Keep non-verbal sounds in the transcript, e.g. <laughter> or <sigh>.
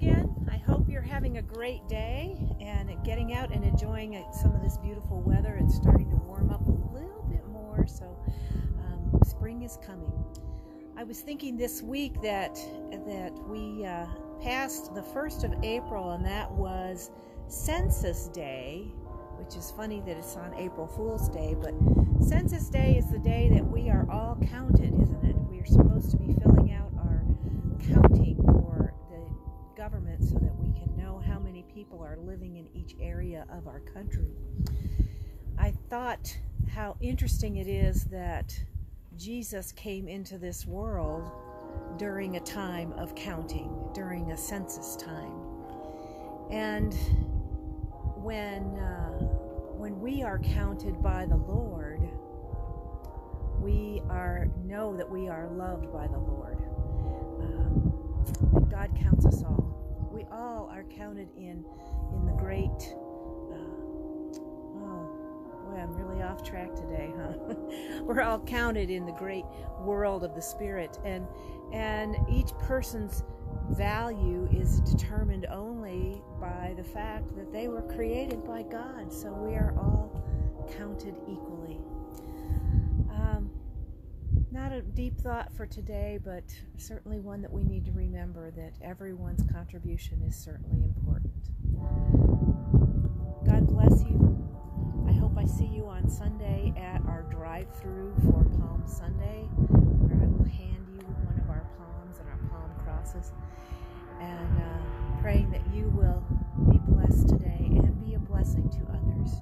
again. I hope you're having a great day and getting out and enjoying some of this beautiful weather. It's starting to warm up a little bit more, so um, spring is coming. I was thinking this week that that we uh, passed the first of April, and that was Census Day, which is funny that it's on April Fool's Day. But Census Day is the day that we are all counted, isn't it? We are supposed to be filling out our counting for the government so that we can know how many people are living in each area of our country. I thought how interesting it is that Jesus came into this world during a time of counting, during a census time. And when uh, when we are counted by the Lord, we are know that we are loved by the Lord. Um, are counted in in the great uh, oh, Boy, I'm really off track today, huh? <laughs> We're all counted in the great world of the spirit and and each person's value is determined only by the fact that they were created by God. So we are all deep thought for today, but certainly one that we need to remember that everyone's contribution is certainly important. God bless you. I hope I see you on Sunday at our drive through for Palm Sunday, where I will hand you one of our palms and our palm crosses. And uh, praying that you will be blessed today and be a blessing to others.